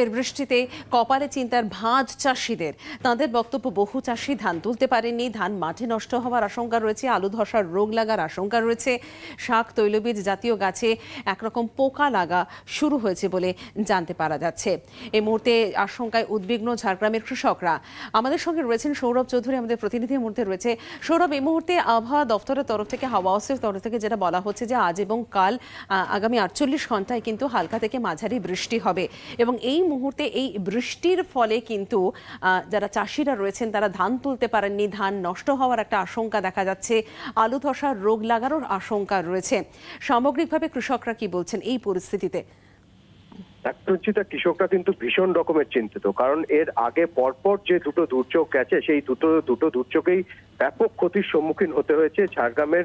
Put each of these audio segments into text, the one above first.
ফের বৃষ্টিতে কপালে চিন্তার ভাঁজ চাষিদের। তাদের বক্তব্য, বহু চাষি ধান তুলতে পারেননি, ধান মাঠে নষ্ট হওয়ার আশঙ্কা রয়েছে, আলু ধসার রোগ লাগার আশঙ্কা রয়েছে, শাক, তৈলবীজ জাতীয় গাছে একরকম পোকা লাগা শুরু হয়েছে বলে জানতে পারা যাচ্ছে। এই মুহূর্তে আশঙ্কায় উদ্বিগ্ন ঝাড়গ্রামের কৃষকরা। আমাদের সঙ্গে রয়েছেন সৌরভ চৌধুরী, আমাদের প্রতিনিধি মুহূর্তে রয়েছে। সৌরভ এই মুহূর্তে আবহাওয়া দপ্তরের তরফ থেকে, হাওয়া অফিসের তরফ থেকে যেটা বলা হচ্ছে যে, আজ এবং কাল আগামী আটচল্লিশ ঘন্টায় কিন্তু হালকা থেকে মাঝারি বৃষ্টি হবে এবং এই মুহূর্তে এই বৃষ্টির ফলে কিন্তু যারা চাষিরা রয়েছেন তারা ধান তুলতে পারেননি, ধান নষ্ট হওয়ার একটা আশঙ্কা দেখা যাচ্ছে, আলু ধসার রোগ লাগারও আশঙ্কা রয়েছে। সামগ্রিকভাবে কৃষকরা কি বলছেন এই পরিস্থিতিতে? রঞ্জিতা কৃষকরা কিন্তু ভীষণ রকমের চিন্তিত, কারণ এর আগে পরপর যে দুটো দুর্যোগ গেছে, সেই দুটো দুটো দুর্যোগেই ব্যাপক ক্ষতির সম্মুখীন হতে হয়েছে ঝাড়গ্রামের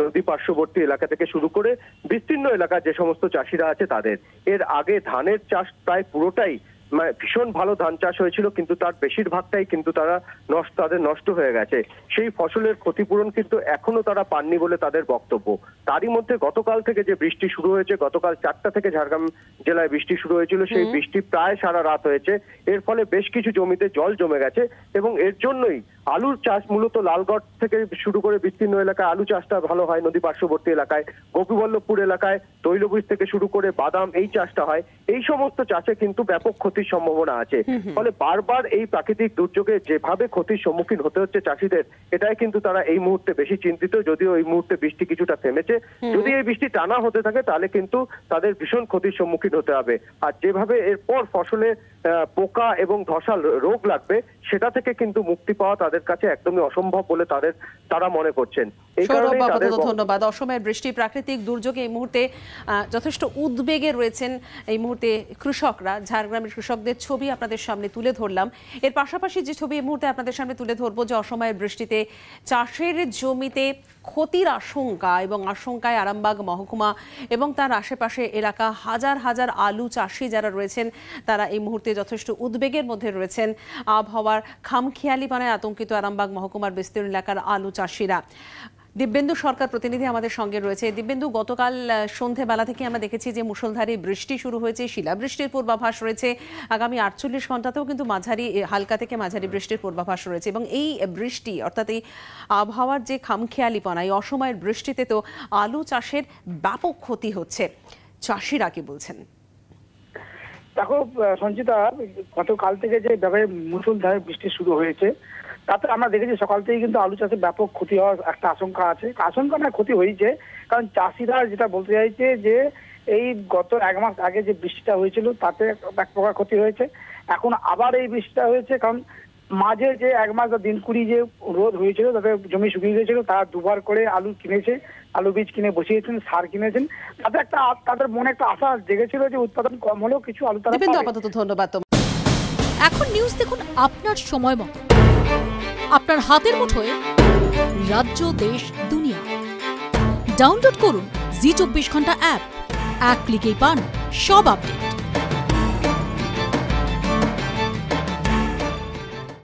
নদী পার্শ্ববর্তী এলাকা থেকে শুরু করে বিস্তীর্ণ এলাকার যে সমস্ত চাষিরা আছে তাদের। এর আগে ধানের চাষ প্রায় পুরোটাই ভীষণ ভালো ধান চাষ হয়েছিল কিন্তু তার বেশিরভাগটাই কিন্তু তারা নষ্ট তাদের নষ্ট হয়ে গেছে। সেই ফসলের ক্ষতিপূরণ কিন্তু এখনও তারা পাননি বলে তাদের বক্তব্য। তারই মধ্যে গতকাল থেকে যে বৃষ্টি শুরু হয়েছে গতকাল চারটা থেকে ঝাড়গ্রাম জেলায় বৃষ্টি শুরু হয়েছিল সেই বৃষ্টি প্রায় সারা রাত হয়েছে। এর ফলে বেশ কিছু জমিতে জল জমে গেছে এবং এর জন্যই আলুর চাষ মূলত লালগড় থেকে শুরু করে বিস্তীর্ণ এলাকায় আলু চাষটা ভালো হয় নদী পার্শ্ববর্তী এলাকায় গোপীবল্লভপুর এলাকায় তৈলবীজ থেকে শুরু করে বাদাম এই চাষটা হয়। এই সমস্ত চাষে কিন্তু ব্যাপক ক্ষতির সম্ভাবনা আছে। ফলে বারবার এই প্রাকৃতিক দুর্যোগে যেভাবে ক্ষতির সম্মুখীন হতে হচ্ছে চাষিদের এটাই কিন্তু তারা এই মুহূর্তে বেশি চিন্তিত যদিও এই মুহূর্তে বৃষ্টি কিছুটা থেমেছে। যদি এই বৃষ্টি টানা হতে থাকে তাহলে কিন্তু তাদের ভীষণ ক্ষতির সম্মুখীন হতে হবে। আর যেভাবে এরপর ফসলে আহ, পোকা এবং ধসা রোগ লাগবে সেটা থেকে কিন্তু মুক্তি পাওয়া তাদের কাছে একদমই অসম্ভব বলে তাদের তারা মনে করছেন। এই ধন্যবাদ। অসময়ের বৃষ্টি প্রাকৃতিক দুর্যোগে এই মুহূর্তে যথেষ্ট উদ্বেগে রয়েছেন এই মুহূর্তে কৃষকরা। ঝাড়গ্রামের কৃষকদের ছবি আপনাদের সামনে তুলে ধরলাম। এর পাশাপাশি যে ছবি এই মুহূর্তে আপনাদের সামনে তুলে ধরবো যে অসময়ের বৃষ্টিতে চাষের জমিতে ক্ষতির আশঙ্কা এবং আশঙ্কায় আরামবাগ মহকুমা এবং তার আশেপাশে এলাকা হাজার হাজার আলু চাষি যারা রয়েছেন তারা এই মুহূর্তে যথেষ্ট উদ্বেগের মধ্যে রয়েছেন আবহাওয়ার খামখেয়ালিপনায় আতঙ্কিত আরামবাগ মহকুমার বিস্তীর্ণ এলাকার আলু চাষিরা। দিব্যেন্দু সরকার প্রতিনিধি আমাদের সঙ্গে রয়েছে। দিব্যেন্দু, গতকাল সন্ধেবেলা থেকে আমরা দেখেছি যে মুষলধারে বৃষ্টি শুরু হয়েছে, শিলাবৃষ্টির পূর্বাভাস রয়েছে। আগামী আটচল্লিশ ঘন্টাতেও কিন্তু মাঝারি হালকা থেকে মাঝারি বৃষ্টির পূর্বাভাস রয়েছে এবং এই বৃষ্টি, অর্থাৎ এই আবহাওয়ার যে খামখেয়ালিপনা এই অসময়ের বৃষ্টিতে তো আলু চাষের ব্যাপক ক্ষতি হচ্ছে। চাষিরা কি বলছেন? দেখো সঞ্চিতা গতকাল থেকে যে মুসুলধারে বৃষ্টি শুরু হয়েছে, তাতে আমরা দেখেছি সকাল থেকে কিন্তু আলু চাষে ব্যাপক ক্ষতি হওয়ার একটা আশঙ্কা আছে। আশঙ্কা না, ক্ষতি হয়েছে, কারণ চাষিরা যেটা বলতে চাইছে যে, এই গত এক মাস আগে যে বৃষ্টিটা হয়েছিল, তাতে এক প্রকার ক্ষতি হয়েছে। এখন আবার এই বৃষ্টিটা হয়েছে, কারণ মাঝে যে এক মাস বা দিন কুড়ি যে রোদ হয়েছিল তাতে জমি শুকিয়ে গিয়েছিল তারা দুবার করে আলু কিনেছে আলু বীজ কিনে বসিয়েছেন সার কিনেছেন। তাতে একটা তাদের মনে একটা আশা জেগেছিল যে উৎপাদন কম হলেও কিছু আলু তারা আপাতত ধন্যবাদ এখন নিউজ দেখুন আপনার সময় মতো। আপনার হাতের মুঠোয় রাজ্য দেশ দুনিয়া। ডাউনলোড করুন জি চব্বিশ ঘণ্টা অ্যাপ এক ক্লিকেই পান সব আপডেট